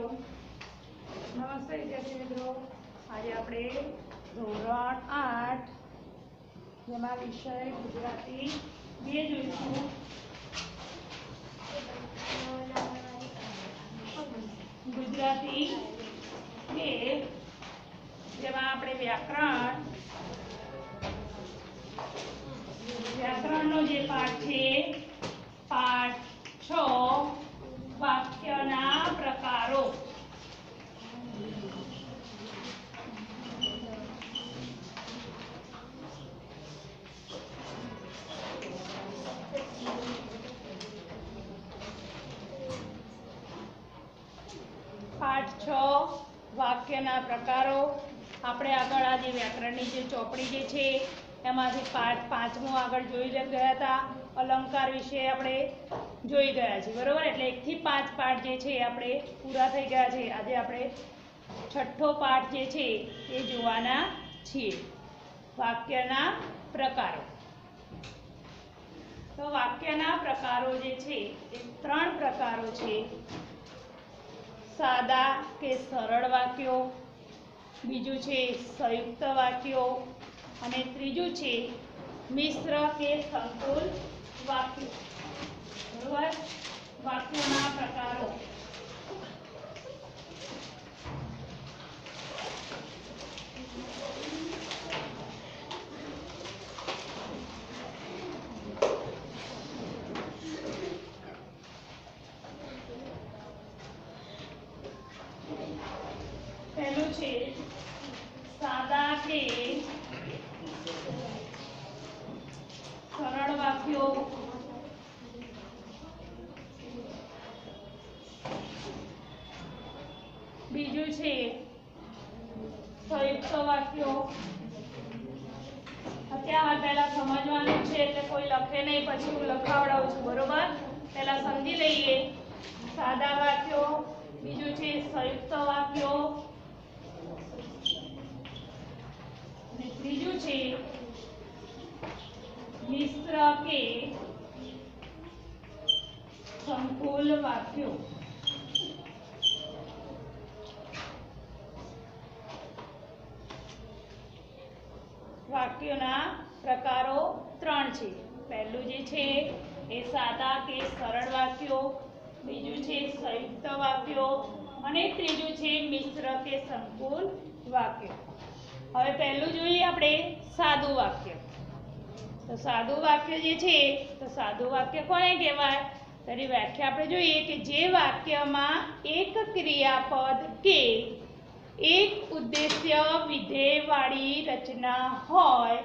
નમસ્તે વિદ્યાર્થી મિત્રો. આજે આપણે ધોરણ આઠ જેમાં વિષય ગુજરાતી બે જોઈશું. ગુજરાતી બે જેમાં આપણે વ્યાકરણ વ્યાકરણનો જે પાઠ છે, પાઠ છ વાક્યના પ્રકારો. પાઠ છ વાક્યના પ્રકારો. આપણે આગળ આજે વ્યાકરણની જે ચોપડી જે છે એમાંથી પાઠ પાંચમો આગળ જોઈ ગયા હતા અલંકાર વિશે આપણે જોઈ ગયા છે બરોબર? એટલે એકથી પાંચ પાઠ જે છે આપણે પૂરા થઈ ગયા છે. આજે આપણે છઠ્ઠો પાઠ જે છે એ જોવાના છીએ. વાક્યના પ્રકારો. તો વાક્યના પ્રકારો જે છે એ ત્રણ પ્રકારો છે. સાદા કે સરળ વાક્યો. બીજું છે સંયુક્ત વાક્યો. અને ત્રીજું છે મિશ્ર કે સંકુલ વાક્યો. બરોબર? વાક્યોના પ્રકારો પહેલું છે સાદા કે સરળ વાક્યો બીજું છે સંયુક્ત વાક્યો અત્યારે પહેલા સમજવાનું છે એટલે કોઈ લખે નહીં પછી હું લખાવડાવું છું બરોબર પહેલા સમજી લઈએ સાદા વાક્યો બીજું છે સંયુક્ત વાક્યો અને ત્રીજું છે મિશ્ર કે સંકુલ વાક્યો. વાક્યોના પ્રકારો ત્રણ છે. પહેલું જે છે, એ સાદા કે સરળ વાક્યો. બીજું છે, સંયુક્ત વાક્યો. અને ત્રીજું છે, મિશ્ર કે સંકુલ વાક્યો. હવે પહેલું જોઈએ આપણે સાદું વાક્ય. તો સાદું વાક્ય જે છે, તો સાદું વાક્ય કોને કહેવાય? તેની વ્યાખ્યા આપણે જોઈએ કે જે વાક્યમાં એક ક્રિયાપદ કે એક ઉદ્દેશ્ય વિધેયવાળી રચના હોય,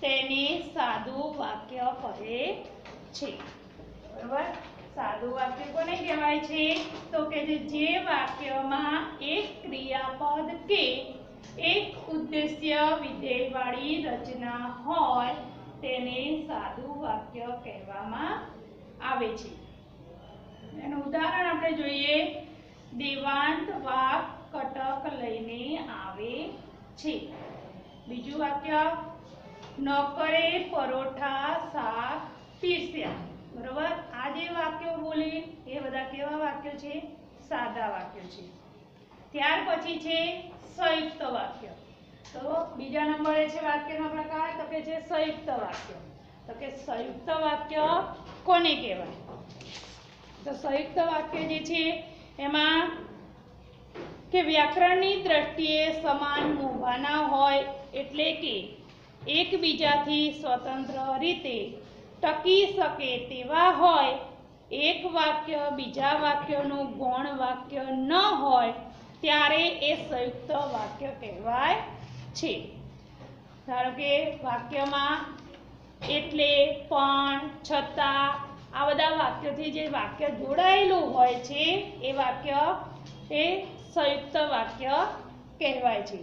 તેને સાદું વાક્ય કહે છે. બરાબર? સાદું વાક્ય કોને કહેવાય છે? તો કે જે વાક્યમાં એક ક્રિયાપદ કે એક ઉદ્દેશ્ય વિધેયવાળી રચના હોય, તેને સાદું વાક્ય કહેવામાં આવે છે. એનું ઉદાહરણ આપણે જોઈએ. દેવાંત વાક કટક લઈને આવે છે. બીજું વાક્ય, નોકરે પરોઠા શાક પીરસ્યા. બરોબર? આ જે વાક્યો બોલી, એ બધા કેવા વાક્યો છે? સાદા વાક્યો છે. ત્યાર પછી છે સંયુક્ત વાક્ય. તો બીજા નંબરે છે વાક્યનો પ્રકાર, તો કે છે સંયુક્ત વાક્ય. તો કે સંયુક્ત વાક્ય કોને કહેવાય? તો સંયુક્ત વાક્ય જે છે, એમાં કે વ્યાકરણની દ્રષ્ટિએ સમાન મોભાના હોય એટલે કે એકબીજાથી સ્વતંત્ર રીતે ટકી શકે તેવા હોય, એક વાક્ય બીજા વાક્યનું ગૌણ વાક્ય ન હોય, ત્યારે એ સંયુક્ત વાક્ય કહેવાય છે. ધારો કે વાક્યમાં એટલે પણ, છતાં આ બધા વાક્યોથી જે વાક્ય જોડાયેલું હોય છે, એ વાક્ય એ સંયુક્ત વાક્ય કહેવાય છે.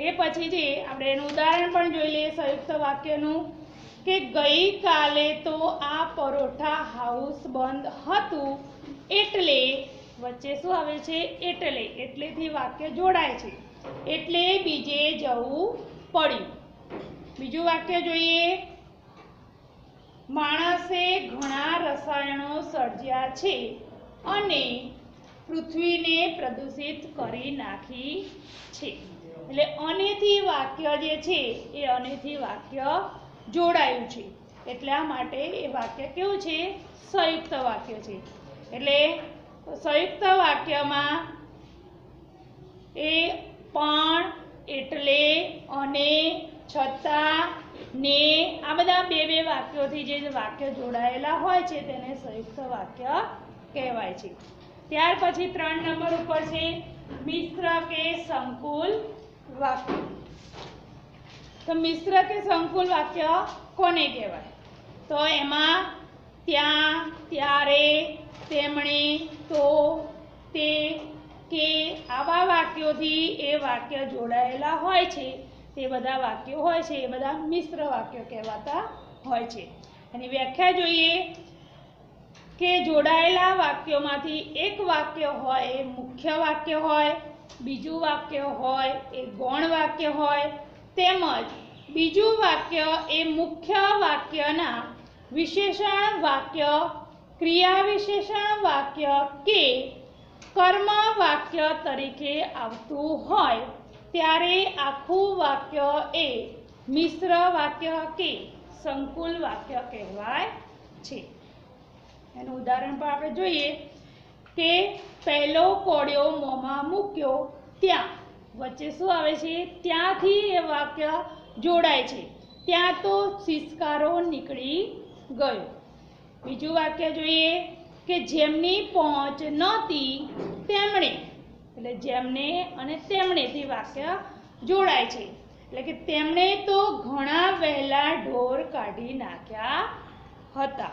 એ પછી જે આપણે એનું ઉદાહરણ પણ જોઈ લઈએ, સંયુક્ત વાક્યનું, કે ગઈકાલે તો આ પરોઠા હાઉસ બંધ હતું એટલે, વચ્ચે શું આવે છે? એટલે, એટલેથી વાક્ય જોડાય છે. એટલે બીજે જવું પડ્યું. બીજું વાક્ય જોઈએ, માણસે રસાયણો સર્જ્યા છે અને પૃથ્વીને પ્રદૂષિત કરી નાખી છે. એટલે અનેથી વાક્ય જે છે એ અનેથી વાક્ય જોડાયું છે. એટલા માટે એ વાક્ય કેવું છે? સંયુક્ત વાક્ય છે. એટલે સંયુક્ત વાક્યમાં એ પણ એટલે, અને, છતાં ને આ બધા બે બે વાક્યોથી જે વાક્ય જોડાયેલા હોય છે તેને સંયુક્ત વાક્ય કહેવાય છે. ત્યાર પછી ત્રણ નંબર ઉપર છે, મિશ્ર કે સંકુલ વાક્ય. તો મિશ્ર કે સંકુલ વાક્ય કોને કહેવાય? તો એમાં ત્યાં, ત્યારે, તેમણે, તો, તે, કે આવા વાક્યોથી એ વાક્ય જોડાયેલા હોય છે. તે બધા વાક્યો હોય છે, એ બધા મિશ્ર વાક્યો કહેવાતા હોય છે. અને વ્યાખ્યા જોઈએ કે જોડાયેલા વાક્યોમાંથી એક વાક્ય હોય, એ મુખ્ય વાક્ય હોય, બીજું વાક્ય હોય, એ ગૌણ વાક્ય હોય, તેમજ બીજું વાક્ય એ મુખ્ય વાક્યના વિશેષણ વાક્ય, ક્રિયા વિશેષણ વાક્ય કે કર્મ વાક્ય તરીકે આવતું હોય. ત્યારે આખું વાક્ય એ મિશ્ર વાક્ય કે સંકુલ વાક્ય કહેવાય છે. એનું ઉદાહરણ પણ આપણે જોઈએ કે પહેલો કોળિયો મોંમાં મૂક્યો ત્યાં. વચ્ચે શું આવે છે? ત્યાંથી એ વાક્ય જોડાય છે. ત્યાં તો સિસકારો નીકળી ગયો. બીજું વાક્ય જોઈએ કે જેમની પહોંચ નહોતી, તેમણે એટલે જેમને અને તેમણેથી વાક્ય જોડાય છે. એટલે કે તેમણે તો ઘણા વહેલા ઢોર કાઢી નાખ્યા હતા.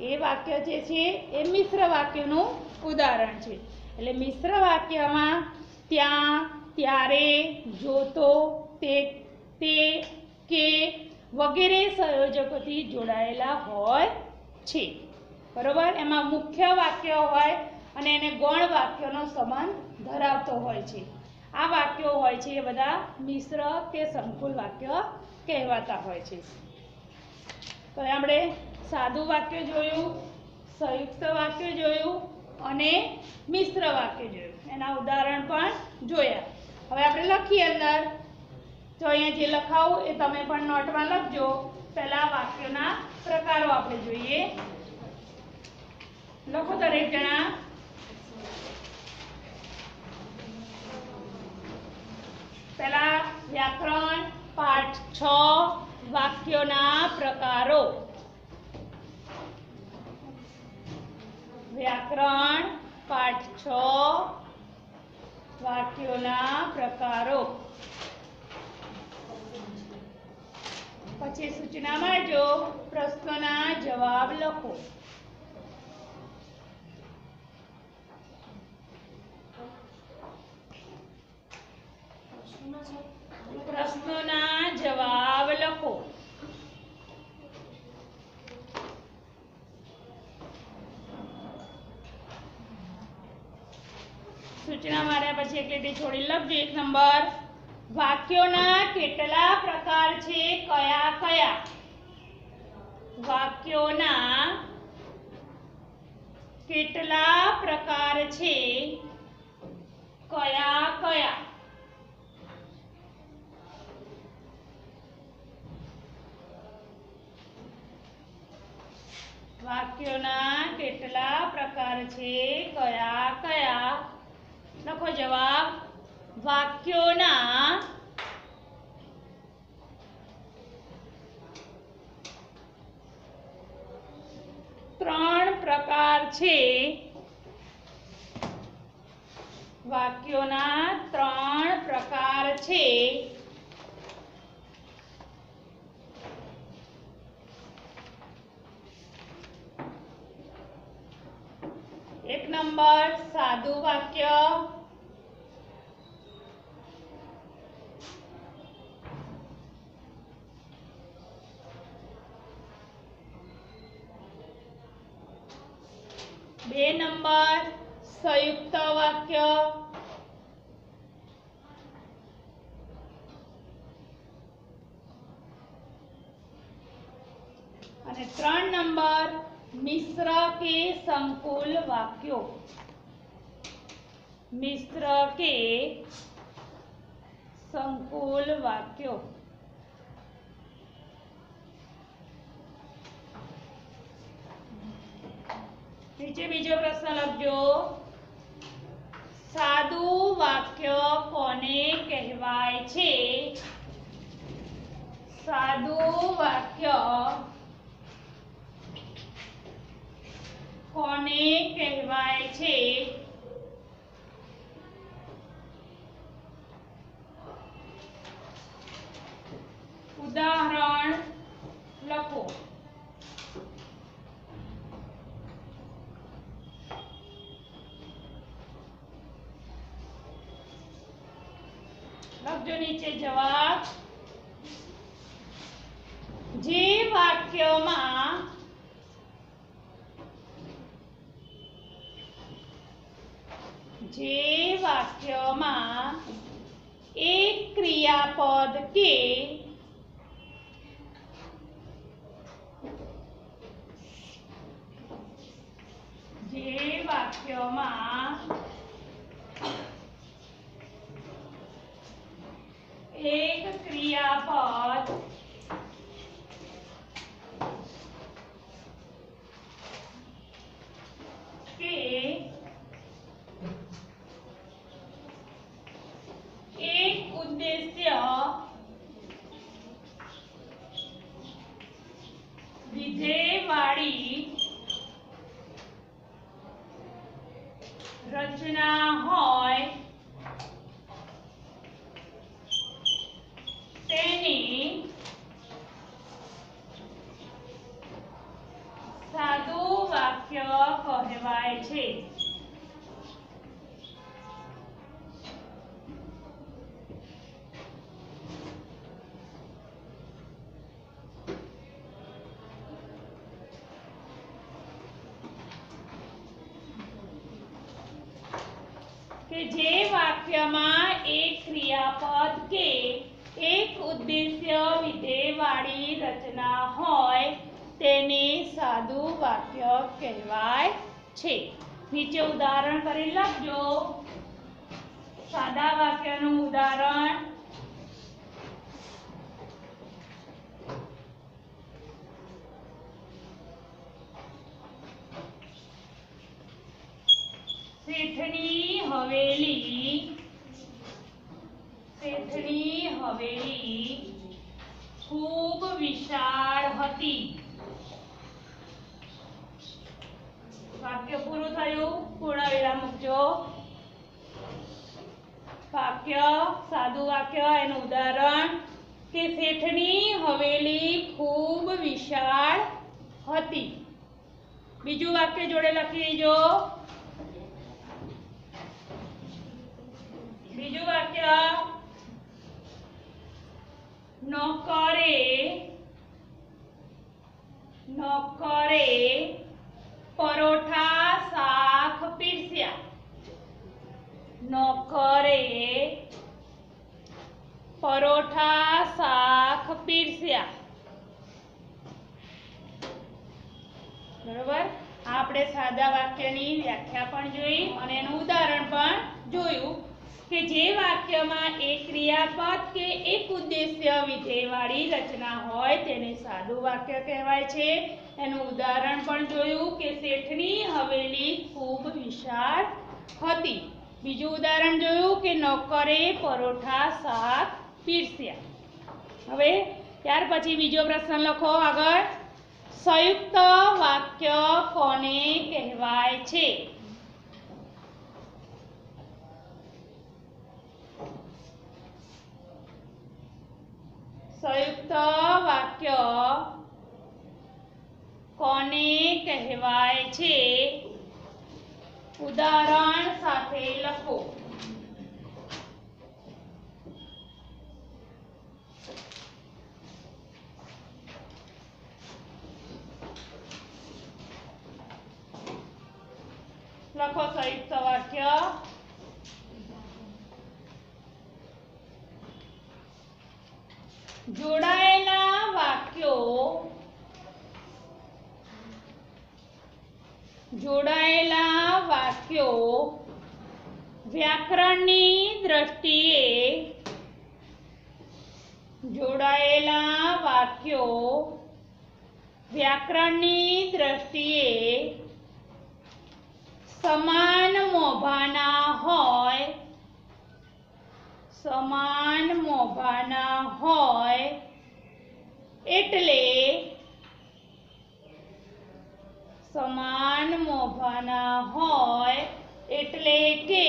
એ વાક્ય જે છે, એ મિશ્ર વાક્યનું ઉદાહરણ છે. એટલે મિશ્ર વાક્યમાં ત્યાં, ત્યારે, જોતો, તે તે, કે વગેરે સંયોજકોથી જોડાયેલા હોય છે. બરોબર? એમાં મુખ્ય વાક્ય હોય અને એને ગૌણ વાક્યનો સંબંધ ધરાવતો હોય છે. આ વાક્યો હોય છે એ બધા મિશ્ર કે સંકુલ વાક્ય કહેવાતા હોય છે. તો આપણે સાદું વાક્ય જોયું, સંયુક્ત વાક્ય જોયું અને મિશ્ર વાક્ય જોયું. એના ઉદાહરણ પણ જોયા. હવે આપણે લખીએ અંદર. તો અહીંયા જે લખાવું એ તમે પણ નોટમાં લખજો. પહેલા વાક્યોના પ્રકારો આપણે જોઈએ. લખો દરેક જણા. પહેલા વ્યાકરણ પાઠ છ, વાક્યોના પ્રકારો. વ્યાકરણ પાઠ છ, વાક્યોના પ્રકારો. પછી સૂચનામાં જો પ્રશ્નોના જવાબ લખો. પ્રશ્નોના જવાબ લખો. સૂચના માર્યા પછી એક લીટી છોડી લખજો. એક નંબર. વાક્યોના કેટલા પ્રકાર છે? કયા કયા? વાક્યોના કેટલા પ્રકાર છે? કયા કયા? વાક્યોના કેટલા પ્રકાર છે? કયા કયા? લખો જવાબ. વાક્યોના ત્રણ પ્રકાર છે. વાક્યોના ત્રણ પ્રકાર છે. એક નંબર સાદું વાક્ય બે નંબર સંયુક્ત વાક્ય અને ત્રણ નંબર મિશ્ર કે સંકુલ વાક્યો મિશ્ર કે સંકુલ વાક્યો નીચે બીજો પ્રશ્ન લખજો સાદું વાક્ય કોને કહેવાય છે સાદું વાક્ય કોને કહેવાય છે? ઉદાહરણ લખો. લખજો નીચે જવાબ. જે વાક્યમાં જે વાક્યમાં એક ક્રિયાપદ કે જે વાક્યમાં એક ક્રિયાપદ કે એક ઉદ્દેશ્ય વિધેયવાળી રચના હોય તેને સાદું વાક્ય કહેવાય છે કે જે વાક્યમાં એક ક્રિયાપદ કે એક ઉદ્દેશ્ય વિધેયવાળી રચના હોય, તેને સાદું વાક્ય કહેવાય છે. નીચે ઉદાહરણ કરી લખજો સાદા વાક્યનું ઉદાહરણ શેઠની હવેલી શેઠની હવેલી, ખૂબ વિશાળ હતી. વાક્ય પૂરું થયું? પૂર્ણ વિરામ મૂકજો. વાક્ય, સાદું વાક્ય, એનું ઉદાહરણ, કે શેઠની હવેલી ખૂબ વિશાળ હતી. બીજું વાક્ય જોડે લખી લેજો બીજું વાક્ય. નોકરે નોકરે પરોઠા શાક પીરસ્યા. નોકરે પરોઠા શાક પીરસ્યા. બરોબર? આપણે સાદા વાક્યની વ્યાખ્યા પણ જોઈ અને એનું ઉદાહરણ પણ જોયું. કે જે વાક્યમાં એક ક્રિયાપદ કે એક ઉદ્દેશ્ય વિધેયવાળી રચના હોય તેને સાદું વાક્ય કહેવાય છે. એનું ઉદાહરણ પણ જોયું કે શેઠની હવેલી ખૂબ વિશાળ હતી. બીજું ઉદાહરણ જોયું કે નોકરે પરોઠા શાક પીરસ્યા. હવે ત્યાર પછી બીજો પ્રશ્ન લખો આગળ. સંયુક્ત વાક્ય કોને કહેવાય છે? સંયુક્ત વાક્ય કોને કહેવાય છે? ઉદાહરણ સાથે લખો. લખો સંયુક્ત વાક્ય. જોડાયેલા વાક્યો જોડાયેલા વાક્યો વ્યાકરણની દ્રષ્ટિએ જોડાયેલા વાક્યો વ્યાકરણની દ્રષ્ટિએ સમાન મોભાના હોય સમાન મોભાના હોય એટલે સમાન મોભાના હોય એટલે કે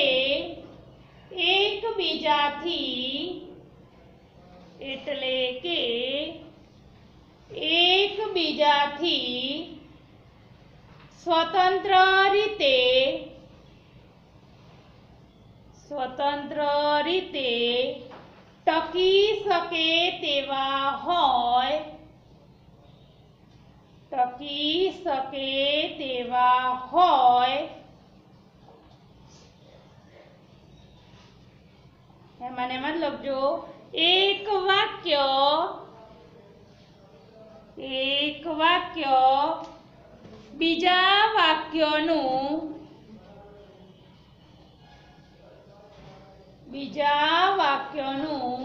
એકબીજાથી એટલે કે એકબીજાથી સ્વતંત્ર રીતે સ્વતંત્ર રીતે ટકી શકે તેવા હોય, ટકી શકે તેવા હોય, એમાં એમાં લખજો. એક વાક્ય એક વાક્ય બીજા વાક્યનું બીજા વાક્યનું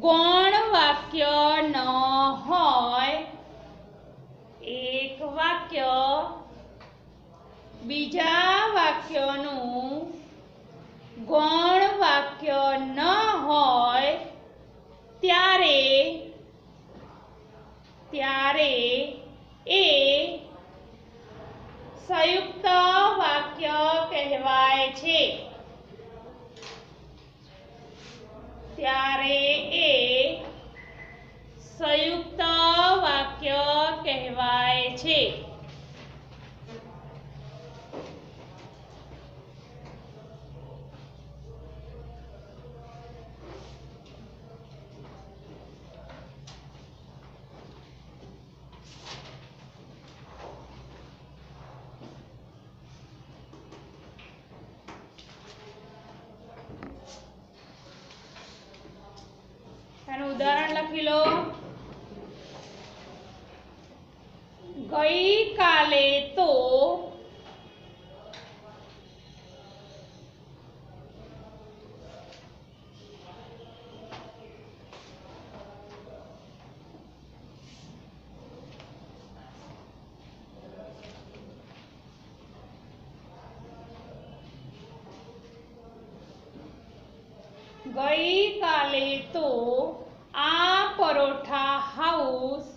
ગૌણ વાક્ય ન હોય. એક વાક્ય બીજા વાક્યનું ગૌણ વાક્ય ન હોય ત્યારે ત્યારે એ સંયુક્ત વાક્ય કહેવાય છે. ત્યારે એ સંયુક્ત વાક્ય કહેવાય છે એનું ઉદાહરણ લખી લો ગઈકાલે તો ગઈકાલે તો આ પરોઠા હાઉસ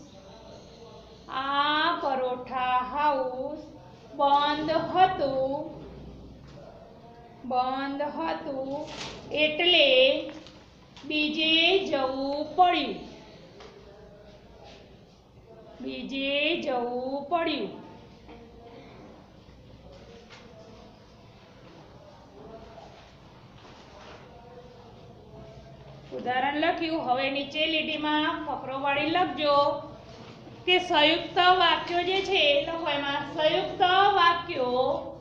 આ પરોઠા હાઉસ બંધ હતું બંધ હતું એટલે બીજે જવું પડ્યું. બીજે જવું પડ્યું. ઉદાહરણ લખ્યું, હવે નીચે લીટીમાં ફકરો વાળી લખજો કે સંયુક્ત વાક્યો જે છે લખો. એમાં સંયુક્ત વાક્યો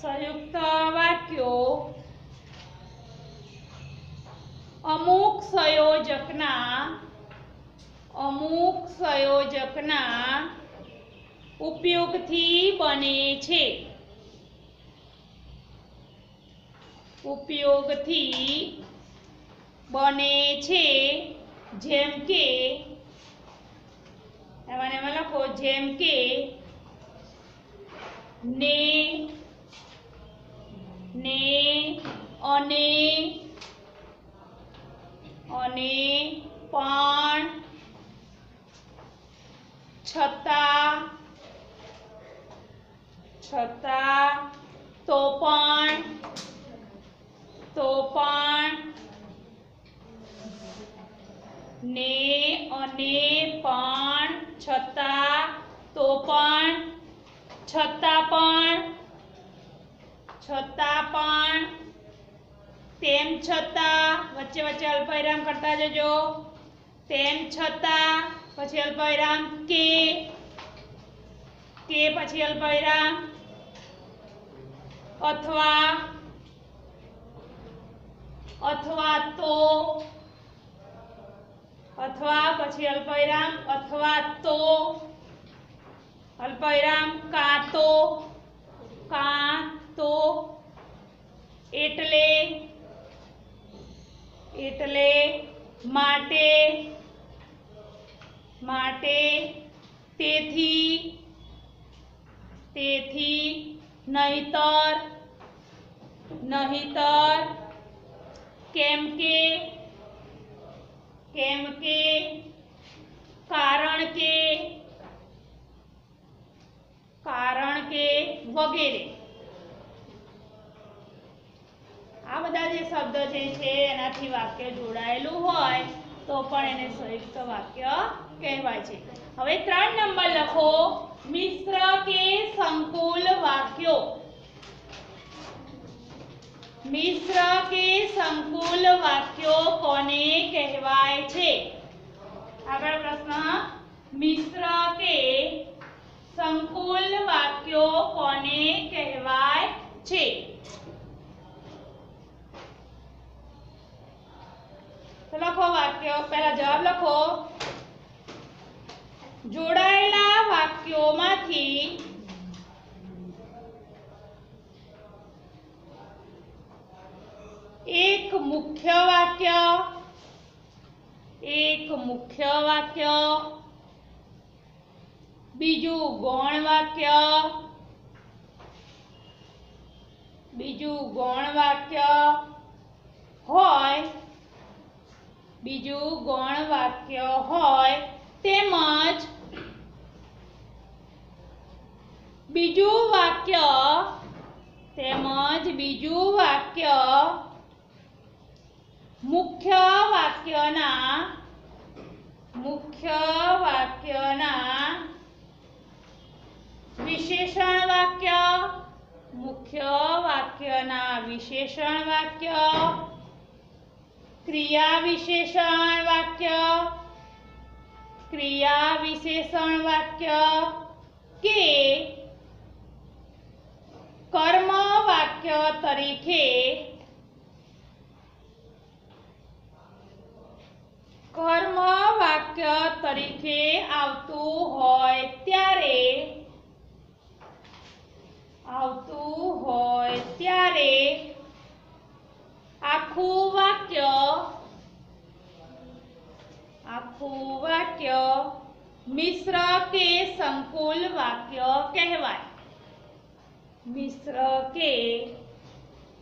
સંયુક્ત વાક્યો અમુક સંયોજકના અમુક સંયોજકના ઉપયોગથી બને છે ઉપયોગથી બને છે જેમ કે એમાં લખો જેમ કે ને ને, અને અને પણ છતાં છતાં તો પણ તો પણ ને, અને પણ છતાં તો પણ, છતાં પણ છતાં પણ તેમ છતાં, વચ્ચે વચ્ચે અલ્પવિરામ કરતા જજો. તેમ છતાં, પછી અલ્પવિરામ કે કે પછી અલ્પવિરામ અથવા અથવા તો, અથવા પછી અલ્પવિરામ અથવા તો અલ્પવિરામ કાં તો, કાં તો એટલે એટલે માટે માટે તેથી તેથી નહીતર નહીતર કેમ કે કેમ કે, કારણ કે કારણ કે વગેરે આ બધા જે શબ્દ જે છે એનાથી વાક્ય જોડાયેલું હોય, તો પણ એને સંયુક્ત વાક્ય કહેવાય છે. હવે ત્રણ નંબર લખો. મિશ્ર કે સંકુલ વાક્યો. મિશ્ર કે સંકુલ વાક્યો કોને કહેવાય છે? આગળ પ્રશ્ન. મિશ્ર કે સંકુલ વાક્યો કોને કહેવાય છે? તો લખો વાક્ય પહેલા જવાબ લખો જોડાયેલા વાક્યોમાંથી એક મુખ્ય વાક્ય એક મુખ્ય વાક્ય બીજું ગૌણ વાક્ય બીજું ગૌણ વાક્ય હોય બીજું ગૌણ વાક્ય હોય તેમજ બીજું વાક્ય તેમજ બીજું વાક્ય મુખ્ય વાક્યના મુખ્ય વાક્યના વિશેષણ વાક્ય મુખ્ય વાક્યના વિશેષણ વાક્ય ક્રિયા વિશેષણ વાક્ય. ક્રિયા વિશેષણ વાક્ય કે કર્મ વાક્ય તરીકે કર્મ વાક્ય તરીકે આવતું હોય ત્યારે આવતું હોય ત્યારે આખું વાક્ય આખું વાક્ય મિશ્ર કે સંકુલ વાક્ય કહેવાય મિશ્ર કે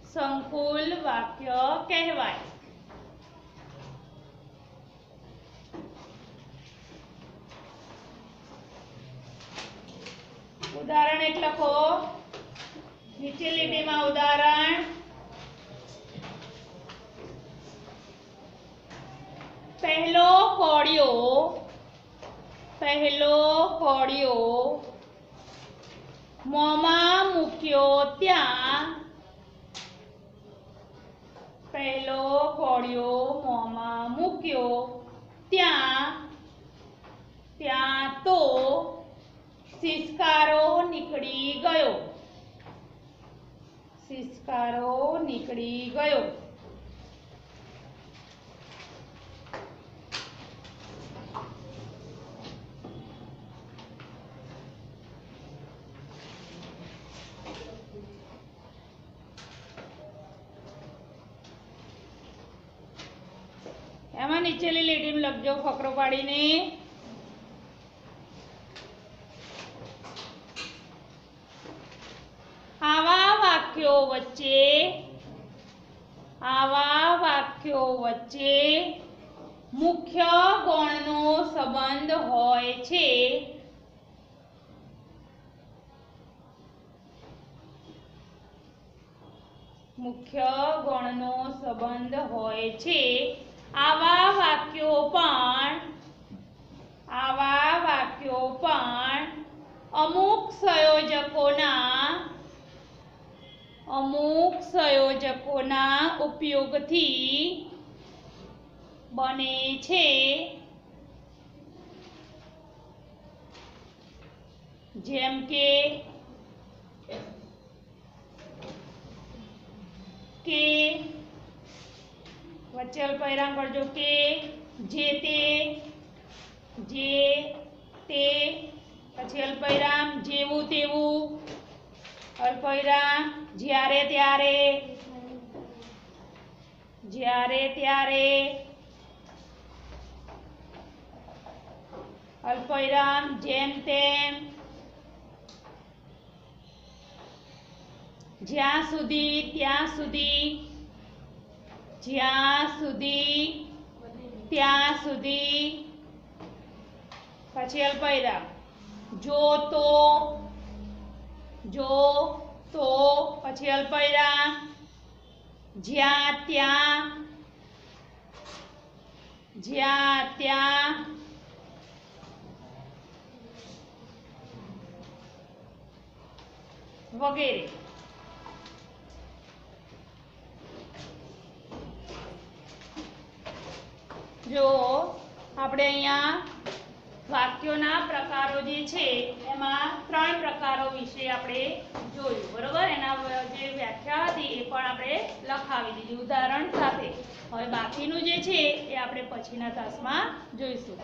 સંકુલ વાક્ય કહેવાય ઉદાહરણ એક લખો નીચે લીટીમાં ઉદાહરણ પહેલો કોળિયો પહેલો કોળિયો મોંમાં મૂક્યો ત્યાં પહેલો કોળિયો મોંમાં મૂક્યો ત્યાં ત્યાં તો સિસકારો નીકળી ગયો સિસકારો નીકળી ગયો એમાં નીચેલી લીટીમાં લખજો, ફકરો પાડીને. આવા વાક્યો વચ્ચે, આવા વાક્યો વચ્ચે મુખ્ય ગણનો સંબંધ હોય છે. મુખ્ય ગણનો સંબંધ હોય છે. આવા વાક્યો પણ, આવા વાક્યો પણ અમુક સંયોજકોના અમુક સંયોજકોના ઉપયોગથી બને છે. જેમ કે કે વચ્ચે અલ્પવિરામ કરજો કે જે તે જે તે, પછી અલ્પવિરામ જેવું તેવું અલ્પવિરામ જ્યારે ત્યારે જ્યારે ત્યારે અલ્પવિરામ જેમ તેમ, જ્યાં સુધી, ત્યાં સુધી જ્યાં સુધી, ત્યાં સુધી. પછી અલ્પવિરામ જો તો જો તો. પછી અલ્પવિરામ જ્યાં ત્યાં જ્યાં ત્યાં. વગેરે. જો આપણે અહીંયા વાક્યોના પ્રકારો જે છે, એમાં ત્રણ પ્રકારો વિશે આપણે જોયું, બરોબર? એના જે વ્યાખ્યા હતી એ પણ આપણે લખાવી દીધી, ઉદાહરણ સાથે. હવે બાકીનું જે છે, એ આપણે પછીના તાસમાં જોઈશું.